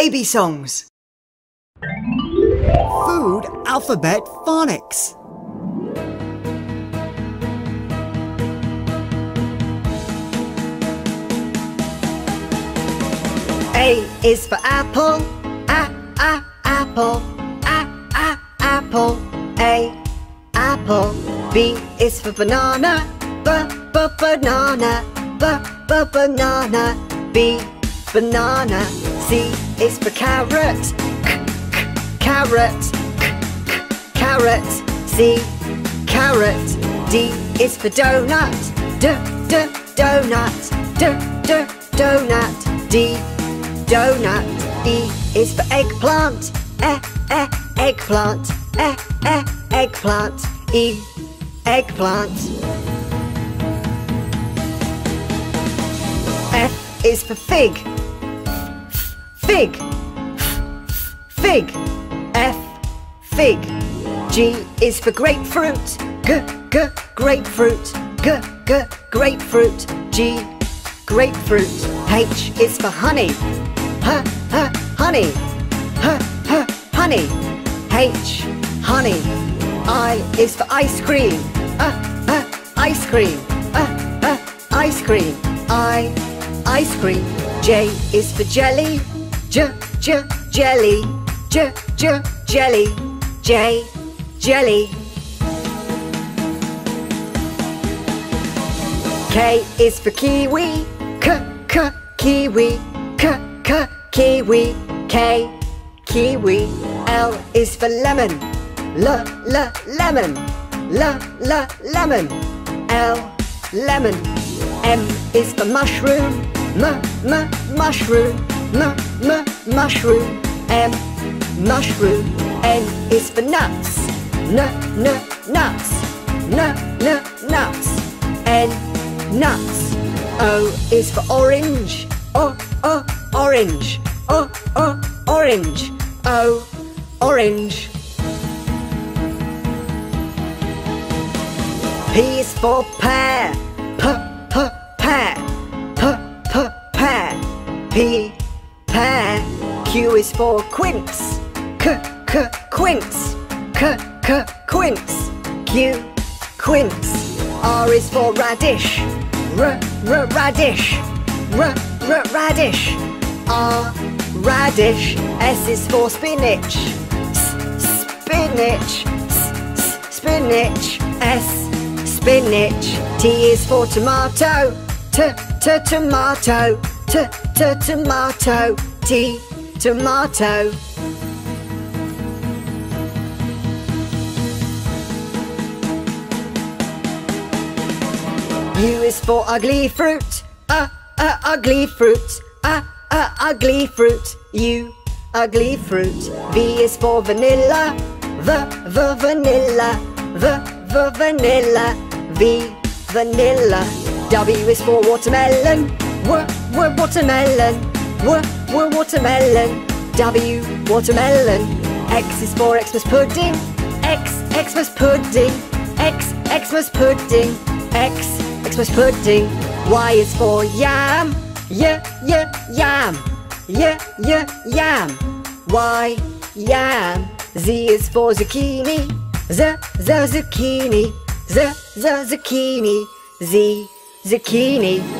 baby songs. Food alphabet phonics. A is for apple, a a apple, a a apple, a apple. B is for banana, b b banana, b b banana, b banana. C is for carrot, c carrot, c carrot. C carrot. D is for donut, d d donut, d d donut. D donut. E is for eggplant. E, e, eggplant. E, e, eggplant. E, eggplant. F is for fig. Fig. Fig. F, fig. G is for grapefruit. G, g, grapefruit. G, g, grapefruit. G, grapefruit. H is for honey. H, h, honey. H, h, honey. H, honey. I is for ice cream. Uh, uh, ice cream. Uh, uh, ice cream. I, ice cream. J is for jelly. J, j, jelly. J, j, jelly. J, jelly. K is for kiwi. K, k, kiwi. K, k, kiwi. K, kiwi. L is for lemon. L, l, lemon. L, l, lemon. L, lemon. M is for mushroom. M, m, mushroom. M, m, mushroom. M, mushroom. N is for nuts. N, n, nuts. N, n, nuts. N, nuts. Oh, o is for orange. O, o, orange. O, o, orange. O, orange. P is for pear. P, p, pear. P, p, pear. P. Q is for quince. K, k, quince. K, k, quince. Q, quince. R is for radish. R, r, radish. R, r, radish. R, radish. S is for spinach. S, spinach. S, s, spinach. S, spinach. T is for tomato. T, t, tomato. T, t, tomato. T, tomato. U is for ugly fruit. Uh, uh, ugly fruit. Uh, uh, ugly fruit. U, ugly fruit. V is for vanilla. V, v, vanilla. V, v, vanilla. V, vanilla. W is for watermelon. W, w, watermelon. W, w, watermelon. W, watermelon. X is for Xmas pudding. X, Xmas pudding. X, Xmas pudding. X, Xmas pudding. Y is for yam. Y, y, yam. Y, y, yam. Y, yam. Z is for zucchini. Z, z, zucchini. Z, z, zucchini. Z, zucchini.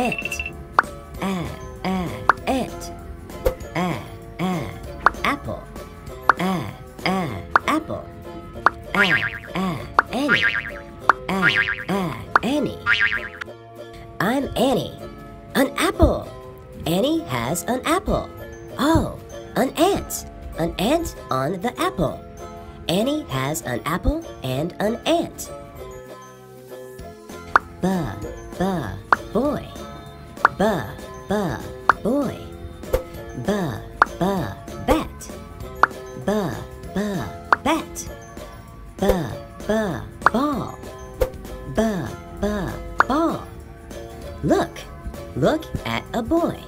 it, a, a, it, a, a, apple, a, a, apple, a, a, Annie, a, a, Annie. I'm Annie, an apple. Annie has an apple. Oh, an ant, an ant on the apple. Annie has an apple and an ant. B, B, boy. B, B, boy. B, B, bat. B, B, bat. B, B, ball. B, B, ball. Look, look at a boy.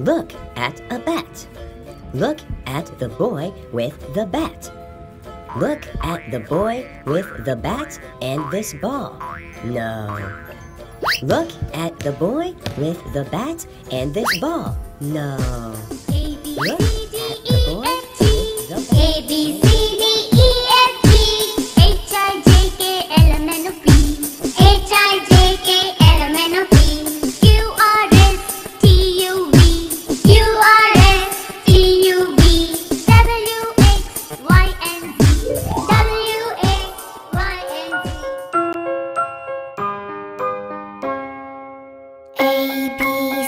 Look at a bat. Look at the boy with the bat. Look at the boy with the bat and this ball. No. Look at the boy with the bat and this ball. No. A B Look C D at the E boy F G with the bat A B C baby.